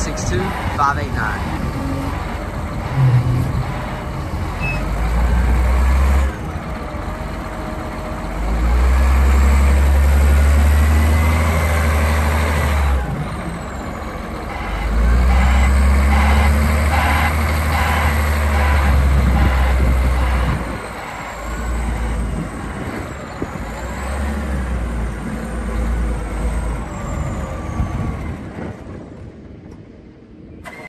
762 589.